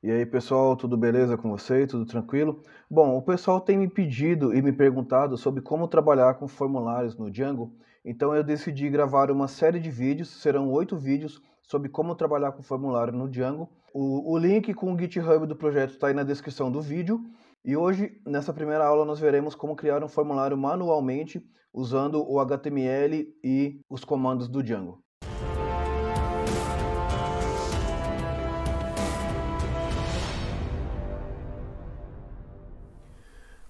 E aí, pessoal, tudo beleza com vocês? Tudo tranquilo? Bom, o pessoal tem me pedido e me perguntado sobre como trabalhar com formulários no Django, então eu decidi gravar uma série de vídeos, serão oito vídeos, sobre como trabalhar com formulário no Django. O, o link com o GitHub do projeto está aí na descrição do vídeo. E hoje, nessa primeira aula, nós veremos como criar um formulário manualmente usando o HTML e os comandos do Django.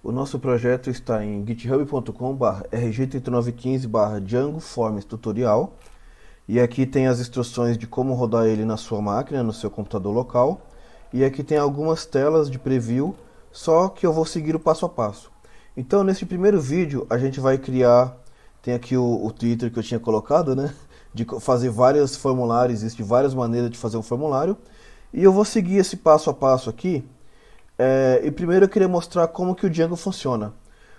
O nosso projeto está em github.com/rg3915/django forms tutorial. E aqui tem as instruções de como rodar ele na sua máquina, no seu computador local. E aqui tem algumas telas de preview, só que eu vou seguir o passo a passo. Então, nesse primeiro vídeo, a gente vai criar, tem aqui o, o Twitter que eu tinha colocado, né? De fazer vários formulários, existem várias maneiras de fazer um formulário. E eu vou seguir esse passo a passo aqui. É, e primeiro eu queria mostrar como que o Django funciona.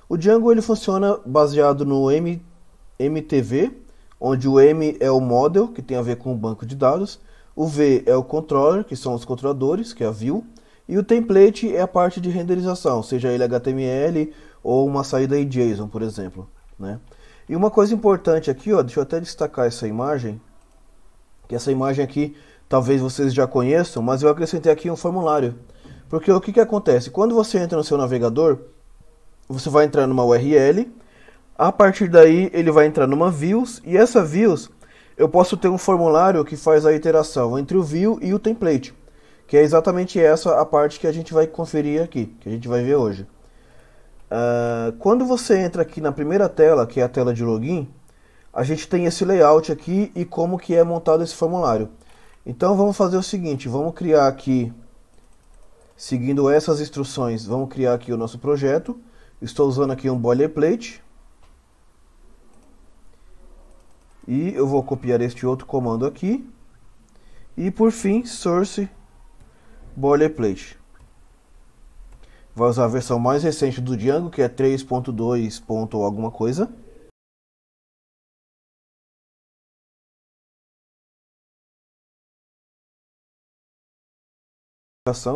O Django ele funciona baseado no M, MTV, onde o M é o model, que tem a ver com o banco de dados, o V é o controller, que são os controladores, que é a view, e o template é a parte de renderização, seja ele HTML ou uma saída em JSON, por exemplo. Né? E uma coisa importante aqui, ó, deixa eu até destacar essa imagem, que essa imagem aqui talvez vocês já conheçam, mas eu acrescentei aqui um formulário. Porque o que, que acontece? Quando você entra no seu navegador, você vai entrar numa URL, a partir daí, ele vai entrar numa views e essa views eu posso ter um formulário que faz a iteração entre o view e o template, que é exatamente essa a parte que a gente vai conferir aqui, que a gente vai ver hoje. Uh, quando você entra aqui na primeira tela, que é a tela de login, a gente tem esse layout aqui e como que é montado esse formulário. Então vamos fazer o seguinte, vamos criar aqui, seguindo essas instruções, vamos criar aqui o nosso projeto. Estou usando aqui um boilerplate. E eu vou copiar este outro comando aqui. E por fim, source boilerplate. Vai usar a versão mais recente do Django, que é 3.2. alguma coisa.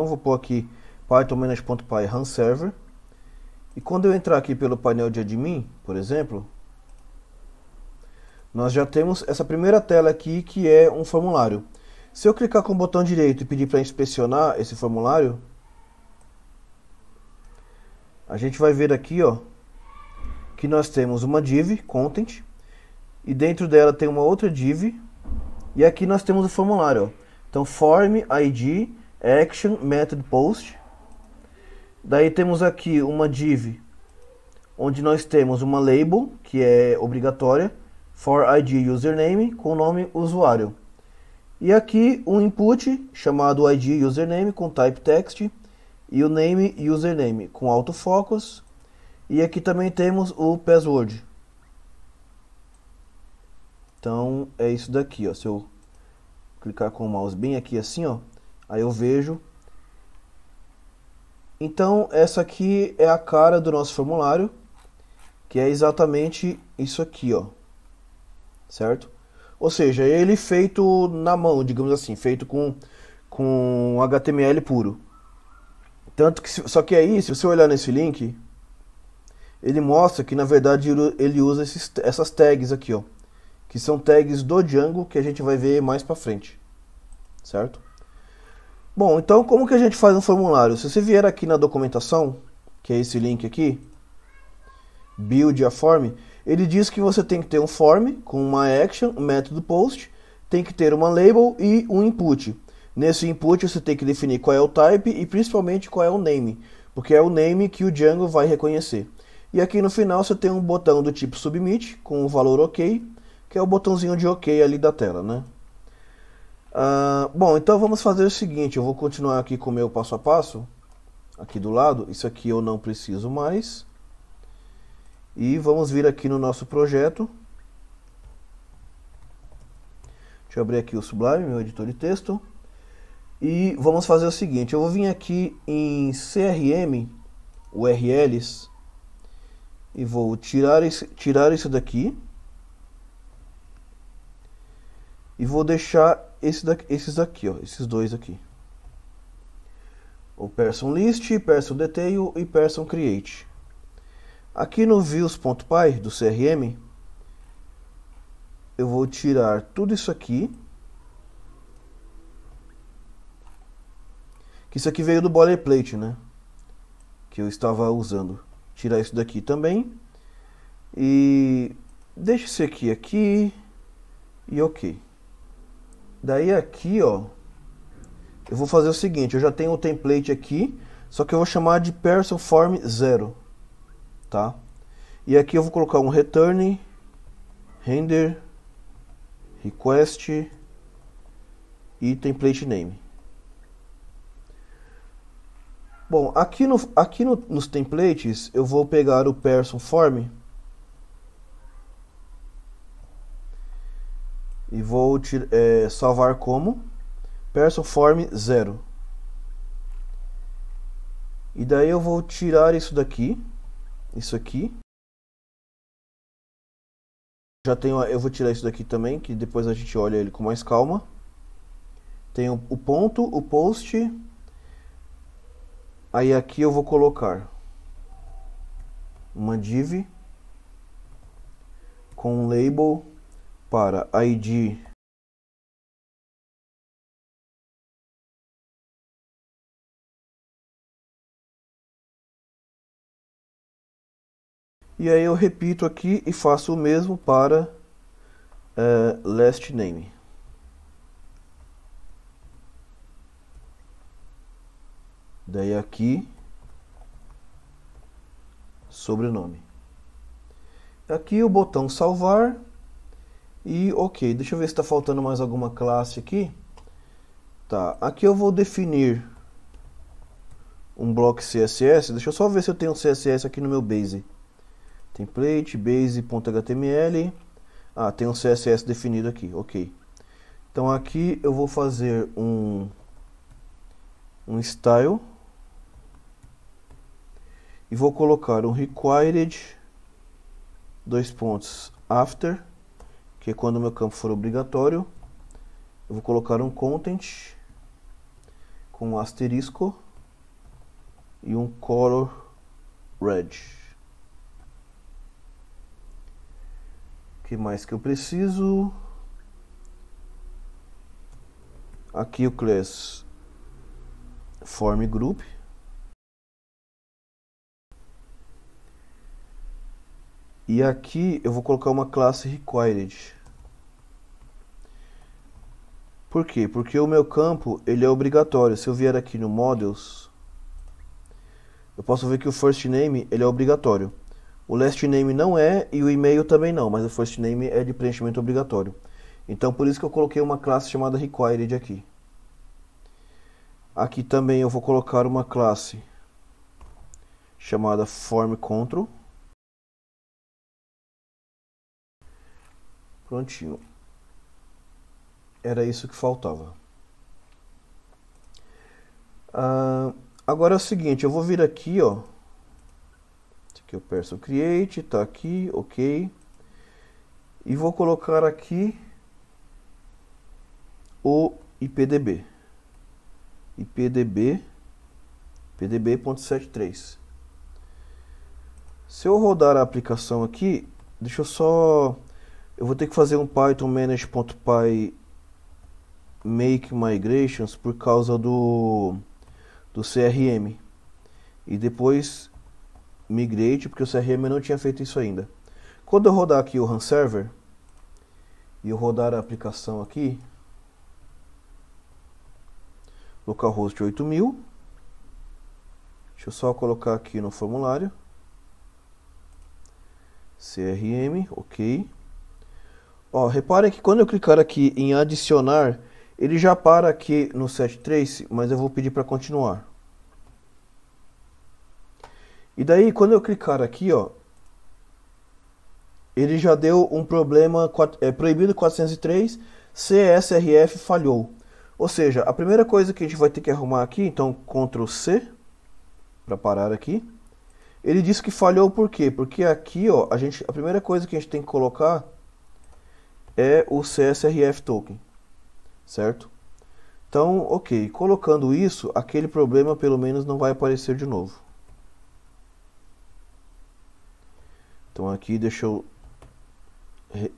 Vou pôr aqui python-py run server. E quando eu entrar aqui pelo painel de admin, por exemplo, nós já temos essa primeira tela aqui que é um formulário. Se eu clicar com o botão direito e pedir para inspecionar esse formulário, a gente vai ver aqui ó, que nós temos uma div, content, e dentro dela tem uma outra div, e aqui nós temos o formulário. Ó. Então, form, id, action, method, post. Daí temos aqui uma div, onde nós temos uma label, que é obrigatória, for id username com o nome usuário. E aqui um input chamado id username com type text e o name username com autofocus. E aqui também temos o password. Então é isso daqui, ó. Se eu clicar com o mouse bem aqui assim, ó, aí eu vejo. Então essa aqui é a cara do nosso formulário, que é exatamente isso aqui, ó certo? Ou seja, ele feito na mão, digamos assim, feito com, com HTML puro. Tanto que, só que aí, se você olhar nesse link, ele mostra que na verdade ele usa esses, essas tags aqui, ó, que são tags do Django que a gente vai ver mais para frente, certo? Bom, então como que a gente faz um formulário? Se você vier aqui na documentação, que é esse link aqui, build a form, ele diz que você tem que ter um form com uma action, um método post, tem que ter uma label e um input. Nesse input você tem que definir qual é o type e principalmente qual é o name, porque é o name que o Django vai reconhecer. E aqui no final você tem um botão do tipo submit com o valor OK, que é o botãozinho de OK ali da tela, né? Uh, bom, então vamos fazer o seguinte, eu vou continuar aqui com o meu passo a passo, aqui do lado, isso aqui eu não preciso mais. E vamos vir aqui no nosso projeto. Deixa eu abrir aqui o Sublime, meu editor de texto. E vamos fazer o seguinte, eu vou vir aqui em CRM, URLs, e vou tirar, esse, tirar isso daqui. E vou deixar esse daqui, esses aqui, ó, esses dois aqui. o person list, person detail e person create. Aqui no views.py do CRM, eu vou tirar tudo isso aqui. Que isso aqui veio do boilerplate, né? Que eu estava usando. Tirar isso daqui também. E deixa esse aqui aqui e ok. Daí aqui, ó, eu vou fazer o seguinte, eu já tenho o template aqui, só que eu vou chamar de person form 0, tá? E aqui eu vou colocar um return render request e template name. Bom, aqui, no, aqui no, nos templates eu vou pegar o person form e vou é, salvar como person form 0. E daí eu vou tirar isso daqui, isso aqui. Já tenho, eu vou tirar isso daqui também, que depois a gente olha ele com mais calma. Tenho o ponto, o post. Aí aqui eu vou colocar uma div com um label para id E aí eu repito aqui e faço o mesmo para uh, last name. Daí aqui sobrenome. Aqui o botão salvar e ok, deixa eu ver se está faltando mais alguma classe aqui. Tá, aqui eu vou definir um bloco CSS. Deixa eu só ver se eu tenho um CSS aqui no meu Base. Template, base.html. Ah, tem um CSS definido aqui, ok. Então aqui eu vou fazer um, um style. E vou colocar um required, dois pontos, after que é quando o meu campo for obrigatório, eu vou colocar um content com um asterisco e um color red. O que mais que eu preciso? Aqui o class form group E aqui eu vou colocar uma classe required. Por quê? Porque o meu campo ele é obrigatório. Se eu vier aqui no models, eu posso ver que o first name ele é obrigatório. O last name não é e o e-mail também não, mas o first name é de preenchimento obrigatório. Então por isso que eu coloquei uma classe chamada required aqui. Aqui também eu vou colocar uma classe chamada form control. Prontinho. Era isso que faltava. Ah, agora é o seguinte, eu vou vir aqui, ó. Aqui eu peço create, tá aqui, ok. E vou colocar aqui o IPDB. IPDB pdb.73. Se eu rodar a aplicação aqui, deixa eu só eu vou ter que fazer um python manage.py make migrations por causa do do CRM e depois migrate porque o CRM não tinha feito isso ainda. Quando eu rodar aqui o run server e eu rodar a aplicação aqui localhost 8000 deixa eu só colocar aqui no formulário CRM, ok Ó, reparem que quando eu clicar aqui em adicionar, ele já para aqui no set trace, mas eu vou pedir para continuar. E daí, quando eu clicar aqui, ó, ele já deu um problema é, proibido 403, CSRF falhou. Ou seja, a primeira coisa que a gente vai ter que arrumar aqui, então Ctrl C para parar aqui. Ele disse que falhou por quê? Porque aqui, ó, a gente a primeira coisa que a gente tem que colocar é o CSRF token, certo? Então, ok, colocando isso, aquele problema pelo menos não vai aparecer de novo. Então aqui deixa eu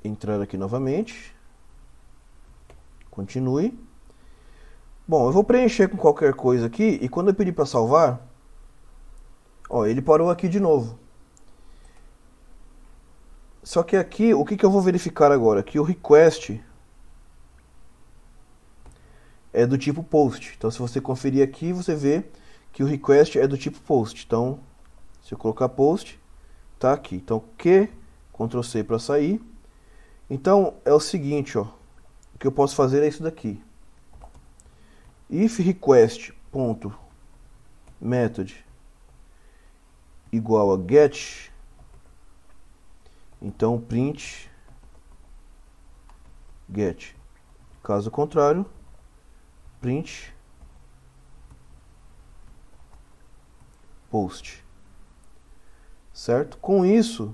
entrar aqui novamente. Continue. Bom, eu vou preencher com qualquer coisa aqui e quando eu pedir para salvar, ó, ele parou aqui de novo. Só que aqui, o que, que eu vou verificar agora? Que o request é do tipo post. Então, se você conferir aqui, você vê que o request é do tipo post. Então, se eu colocar post, tá aqui. Então, Q, Ctrl C para sair. Então, é o seguinte, ó. O que eu posso fazer é isso daqui if request ponto method igual a get então print get caso contrário print post certo com isso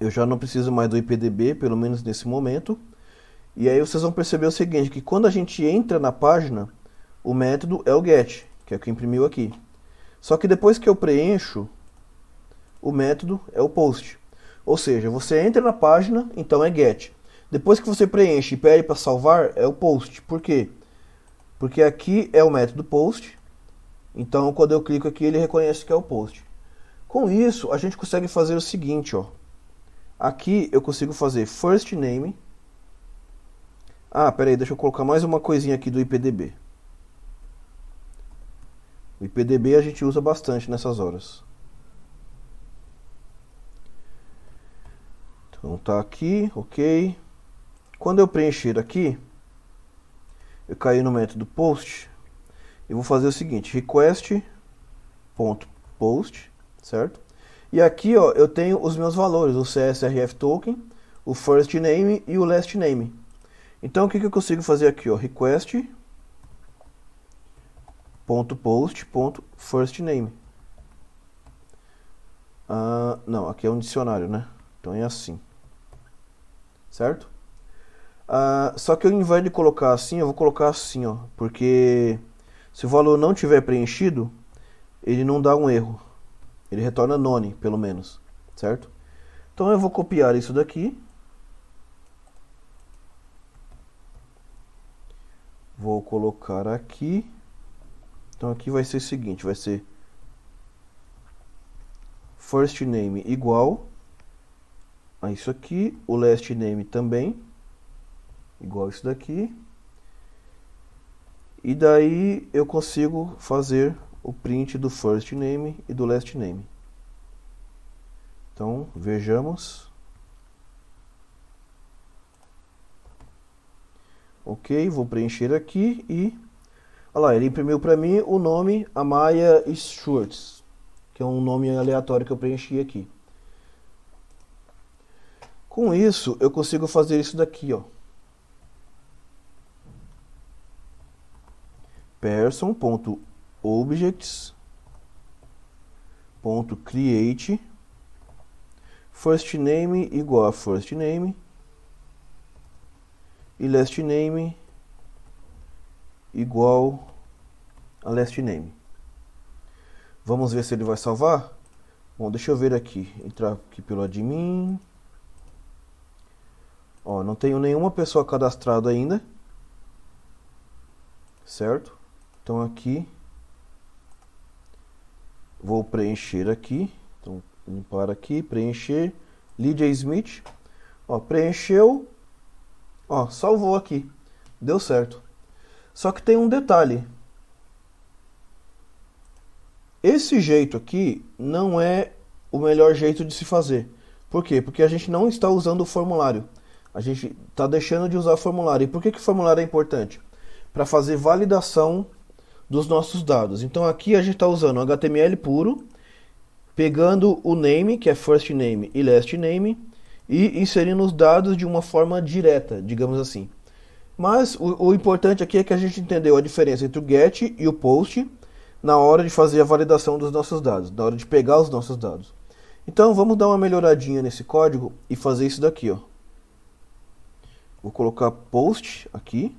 eu já não preciso mais do IPDB pelo menos nesse momento e aí vocês vão perceber o seguinte, que quando a gente entra na página, o método é o get, que é o que imprimiu aqui. Só que depois que eu preencho, o método é o post. Ou seja, você entra na página, então é get. Depois que você preenche e pede para salvar, é o post. Por quê? Porque aqui é o método post. Então, quando eu clico aqui, ele reconhece que é o post. Com isso, a gente consegue fazer o seguinte, ó. Aqui eu consigo fazer first name ah, peraí, deixa eu colocar mais uma coisinha aqui do IPDB. O IPDB a gente usa bastante nessas horas. Tá aqui, ok. Quando eu preencher aqui, eu caí no método post e vou fazer o seguinte, request.post, certo? E aqui ó, eu tenho os meus valores, o CSRF token, o first name e o last name. Então o que, que eu consigo fazer aqui? Ó? Request ponto post ponto first name. Ah, não, aqui é um dicionário, né? Então é assim, certo? Ah, só que ao invés de colocar assim, eu vou colocar assim, ó, porque se o valor não tiver preenchido, ele não dá um erro. Ele retorna none, pelo menos, certo? Então eu vou copiar isso daqui Vou colocar aqui. Então aqui vai ser o seguinte, vai ser first name igual a isso aqui, o last name também igual isso daqui. E daí eu consigo fazer o print do first name e do last name. Então, vejamos. Ok, vou preencher aqui e... Olha lá, ele imprimiu para mim o nome Amaya Schwartz, que é um nome aleatório que eu preenchi aqui. Com isso, eu consigo fazer isso daqui, ó. person.objects.create first name igual a first name e last name igual a last name. Vamos ver se ele vai salvar? Bom, deixa eu ver aqui. Entrar aqui pelo admin. Ó, não tenho nenhuma pessoa cadastrada ainda. Certo? Então aqui vou preencher aqui. Então limpar aqui, preencher. Lydia Smith. Ó, preencheu. Ó, salvou aqui. Deu certo. Só que tem um detalhe. Esse jeito aqui não é o melhor jeito de se fazer. Por quê? Porque a gente não está usando o formulário. A gente está deixando de usar formulário. E por que, que formulário é importante? Para fazer validação dos nossos dados. Então aqui a gente está usando HTML puro, pegando o name, que é first name e last name, e inserindo os dados de uma forma direta, digamos assim. Mas o, o, importante aqui é que a gente entendeu a diferença entre o get e o post na hora de fazer a validação dos nossos dados, na hora de pegar os nossos dados. Então vamos dar uma melhoradinha nesse código e fazer isso daqui, ó. Vou colocar post aqui,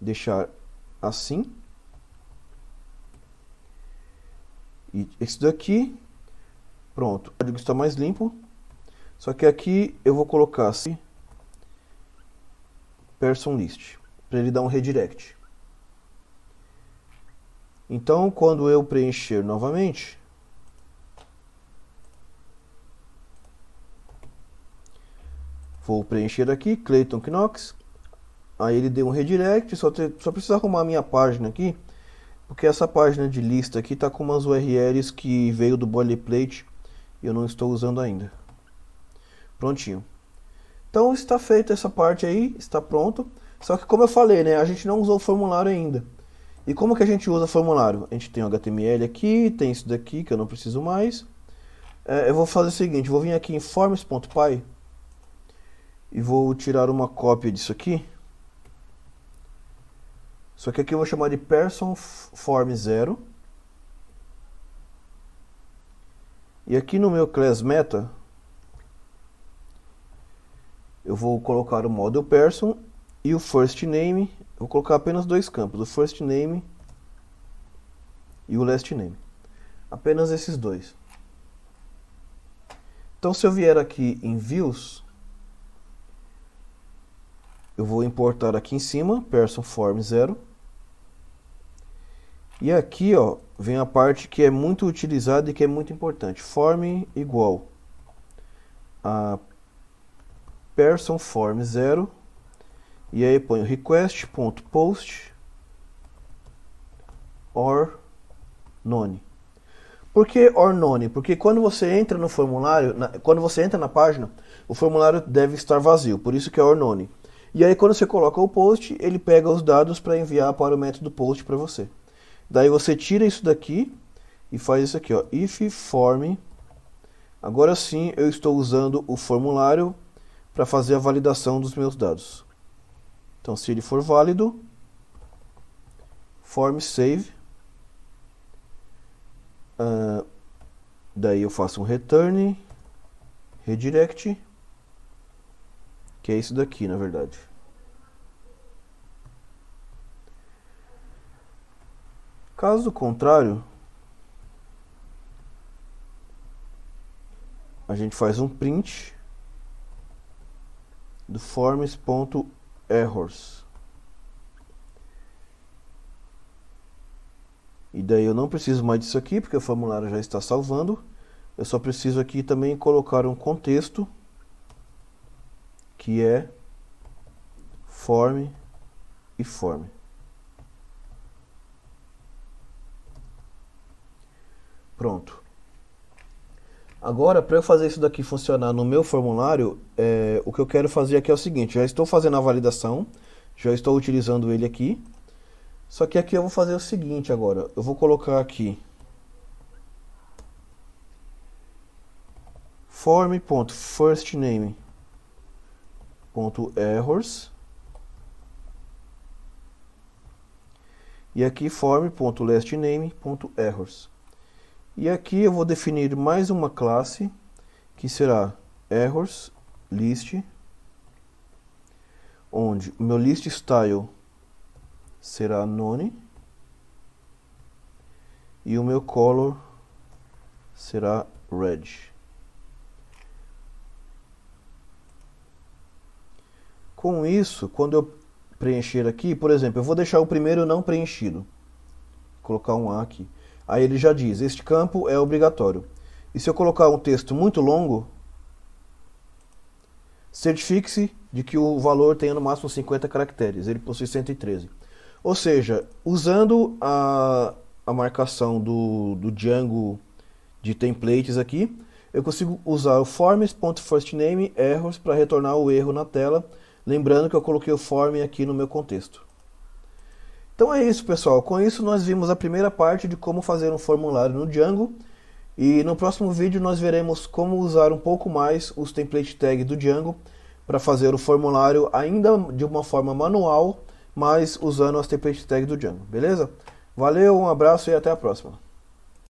deixar assim. E esse daqui, pronto, o código está mais limpo. Só que aqui eu vou colocar assim, person list, para ele dar um redirect. Então, quando eu preencher novamente, vou preencher aqui, Clayton Knox, aí ele deu um redirect, só, ter, só precisa arrumar a minha página aqui, porque essa página de lista aqui está com umas URLs que veio do boilerplate e eu não estou usando ainda. Prontinho. Então está feita essa parte aí, está pronto. Só que como eu falei, né, a gente não usou o formulário ainda. E como que a gente usa formulário? A gente tem o HTML aqui, tem isso daqui que eu não preciso mais. É, eu vou fazer o seguinte, vou vir aqui em forms.py e vou tirar uma cópia disso aqui. Só que aqui eu vou chamar de person form 0. E aqui no meu class meta eu vou colocar o model person e o first name Vou colocar apenas dois campos, o first name e o last name. Apenas esses dois. Então se eu vier aqui em views, eu vou importar aqui em cima, person form 0. E aqui, ó, vem a parte que é muito utilizada e que é muito importante. Form igual a person form 0 e aí ponho request.post or none. Por que or none? Porque quando você entra no formulário, na, quando você entra na página, o formulário deve estar vazio, por isso que é or none. E aí quando você coloca o post, ele pega os dados para enviar para o método post para você. Daí você tira isso daqui e faz isso aqui, ó, if form. Agora sim eu estou usando o formulário para fazer a validação dos meus dados. Então, se ele for válido, form save. Uh, daí eu faço um return, redirect, que é isso daqui, na verdade. Caso contrário, a gente faz um print do forms.errors errors. E daí eu não preciso mais disso aqui, porque o formulário já está salvando. Eu só preciso aqui também colocar um contexto, que é form e form. Pronto. Agora, para eu fazer isso daqui funcionar no meu formulário, é, o que eu quero fazer aqui é o seguinte: já estou fazendo a validação, já estou utilizando ele aqui. Só que aqui eu vou fazer o seguinte agora: eu vou colocar aqui form.firstname.errors e aqui form.lastname.errors. E aqui eu vou definir mais uma classe que será errors list, onde o meu list style será none e o meu color será red. Com isso, quando eu preencher aqui, por exemplo, eu vou deixar o primeiro não preenchido. Vou colocar um A aqui. Aí ele já diz: este campo é obrigatório. E se eu colocar um texto muito longo, certifique-se de que o valor tenha no máximo 50 caracteres. Ele possui 113. Ou seja, usando a, a marcação do, do Django de templates aqui, eu consigo usar o forms.firstname para retornar o erro na tela, lembrando que eu coloquei o form aqui no meu contexto. Então é isso, pessoal. Com isso nós vimos a primeira parte de como fazer um formulário no Django. E no próximo vídeo nós veremos como usar um pouco mais os template tags do Django para fazer o formulário ainda de uma forma manual, mas usando as template tags do Django, beleza? Valeu, um abraço e até a próxima.